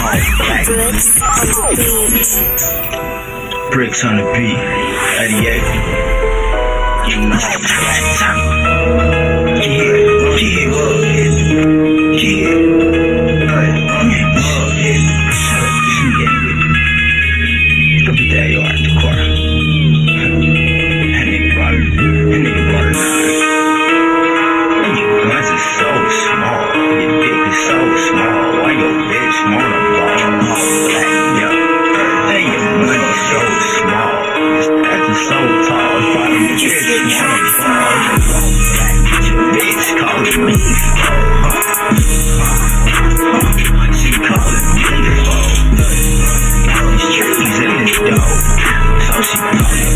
Bricks on the beat. Bricks on the beat. 88. You know.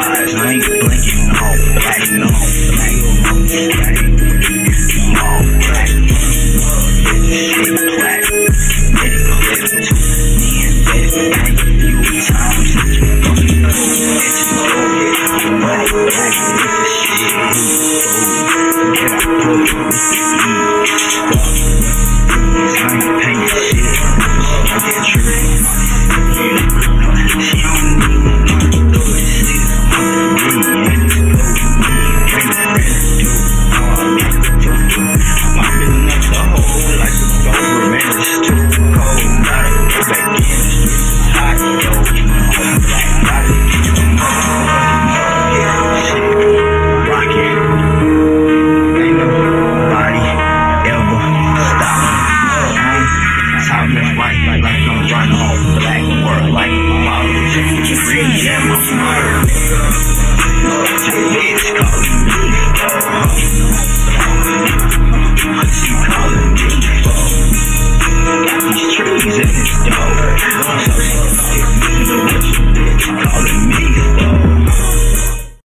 I ain't blinking, no, black, no, black, black, small, black, shit, black, big thank you, black, black, black.